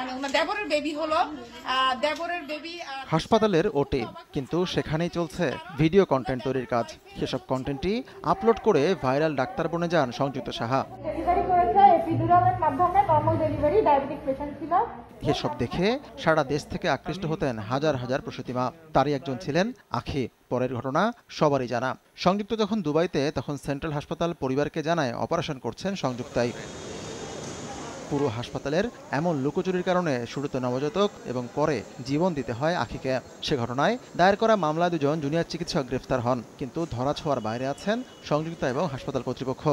মানে ওনার দেবরের বেবি হলো দেবরের বেবি হাসপাতালের ওটি কিন্তু সেখানেই চলছে ভিডিও কন্টেন্ট তৈরির কাজ। সেসব কন্টেন্টটি আপলোড করে ভাইরাল ডাক্তার বনে যান সংযুক্ত সাহা। এসব দেখে সারা দেশ থেকে আকৃষ্ট হতেন হাজার হাজার প্রসূতিমা তারই একজন ছিলেন আখি। পরের ঘটনা সবারই জানা। সংযুক্ত যখন দুবাইতে তখন সেন্ট্রাল হাসপাতাল পরিবারকে জানায় অপারেশন করছেন সংযুক্তাই। পুরো হাসপাতালের এমন লুকোচুরির কারণে শুরুতে নবজাতক এবং পরে জীবন দিতে হয় আখিকে। সে ঘটনায় দায়ের করা মামলায় দুজন জুনিয়র চিকিৎসক গ্রেফতার হন কিন্তু ধরা ছোঁয়ার বাইরে আছেন সংযুক্তা এবং হাসপাতাল কর্তৃপক্ষ।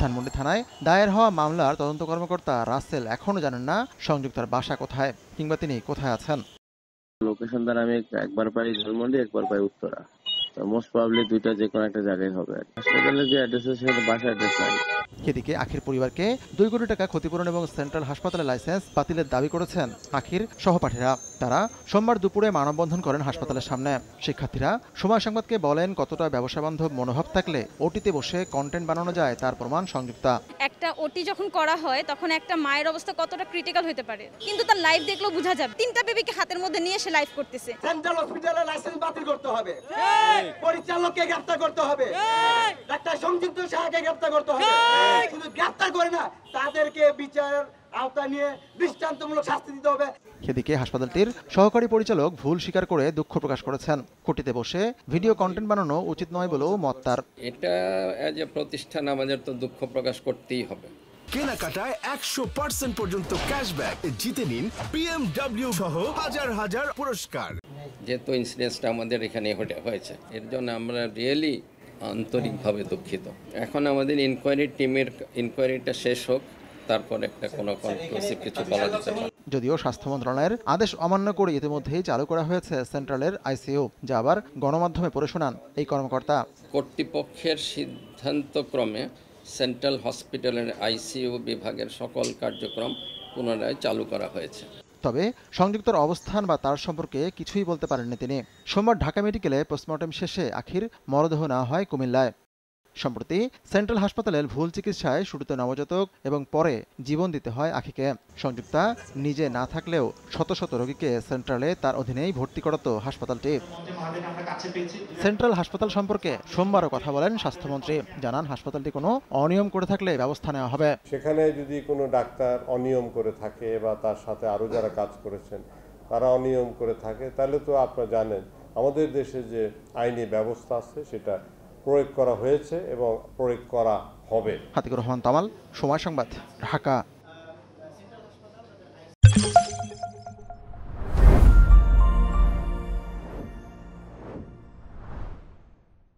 ধানমন্ডি থানায় দায়ের হওয়া মামলার তদন্ত কর্মকর্তা রাসেল এখনও জানেন না সংযুক্তার বাসা কোথায় কিংবা তিনি কোথায় আছেন। লোকেশন দ্বারা আমি একবার পাই ঝালমন্ডি একবার পাই উত্তরা। মোস্ট প্রবাবলি দুইটা যে কোনো একটা জায়গায় হবে। হাসপাতালের যে অ্যাড্রেস আছে সেটা বাসা অ্যাড্রেস নাই। এদিকে আখির পরিবারকে দুই কোটি টাকা ক্ষতিপূরণ এবং সেন্ট্রাল হাসপাতালের লাইসেন্স বাতিলের দাবি করেছেন আখির সহপাঠীরা। তারা সোমবার দুপুরে মানববন্ধন করেন হাসপাতালের সামনে। শিক্ষার্থীরা সময় সংবাদকে বলেন কতটা ব্যবসা বান্ধব মনোভাব থাকলে ওটিতে বসে কন্টেন্ট বানানো যায় তার প্রমাণ সংযুক্তা। একটা ওটি যখন করা হয় তখন একটা মায়ের অবস্থা কতটা ক্রিটিক্যাল হতে পারে? কিন্তু তার লাইফ দেখলেও বোঝা যাবে। তিনটা বেবিকে হাতের মধ্যে নিয়ে সে লাইফ করতেছে। সেন্ট্রাল হসপিটালের লাইসেন্স বাতিল করতে হবে। পরিচালককে গ্রেফতার করতে হবে। ডাক্তার সংযুক্ত সাহাকে গ্রেফতার করতে হবে। শুধু গ্রেফতার করে না তাদেরকে বিচারের আওতা নিয়ে দৃষ্টান্তমূলক শাস্তি দিতে হবে। এদিকে হাসপাতালটির সহকারী পরিচালক ভুল স্বীকার করে দুঃখ প্রকাশ করেছেন। কোটিতে বসে ভিডিও কন্টেন্ট বানানো উচিত নয় বলেও মত তার। এটা অ্যাজ এ প্রতিষ্ঠান আমাদের তো দুঃখ প্রকাশ করতেই হবে। কেনাকাটায় একশো পার্সেন্ট পর্যন্ত ক্যাশব্যাক জিতে নিন বিএমডব্লিউ সহ হাজার হাজার পুরস্কার। যেহেতু ইনসিডেন্সটা আমাদের এখানে হয়েছে এর জন্য আমরা রিয়েলি আন্তরিকভাবে দুঃখিত। এখন আমাদের ইনকোয়ারি টিমের ইনকোয়ারিটা শেষ হোক তারপর একটা কোনো কনক্লুসিভ কিছু বলা যেতে পারে। যদিও স্বাস্থ্য মন্ত্রণালয়ের আদেশ অমান্য করে ইতিমধ্যেই চালু করা হয়েছে সেন্ট্রালের আইসিইউ যা আবার গণমাধ্যমে পড়ে শোনান এই কর্মকর্তা। কর্তৃপক্ষের সিদ্ধান্তক্রমে সেন্ট্রাল হসপিটালের আইসিইউ বিভাগের সকল কার্যক্রম পুনরায় চালু করা হয়েছে। তবে সংযুক্তর অবস্থান বা তার সম্পর্কে কিছুই বলতে পারেননি তিনি। সোমবার ঢাকা মেডিকেলে পোস্টমর্টেম শেষে আখির মরদেহ নেওয়া হয় কুমিল্লায়। সম্প্রতি সেন্ট্রাল হাসপাতালের ভুল চিকিৎসায় শুরুতে নবজাতক এবং পরে জীবন দিতে হয় আখিকে। সংযুক্তা নিজে না থাকলেও শত শত রোগীকে সেন্ট্রালে তার অধীনেই ভর্তি করাতো হাসপাতালটি। সেন্ট্রাল হাসপাতাল সম্পর্কে সোমবারও কথা বলেন স্বাস্থ্যমন্ত্রী। জানান, হাসপাতালটি কোনো অনিয়ম করে থাকলে ব্যবস্থা নেওয়া হবে। সেখানে যদি কোনো ডাক্তার অনিয়ম করে থাকে বা তার সাথে আরও যারা কাজ করেছেন, তারা অনিয়ম করে থাকে, তাহলে তো আপনারা জানেন, আমাদের দেশে যে আইনি ব্যবস্থা আছে সেটা প্রয়োগ করা হয়েছে এবং প্রয়োগ করা হবে। হাতিকুর রহমান তামাল সময় সংবাদ ঢাকা।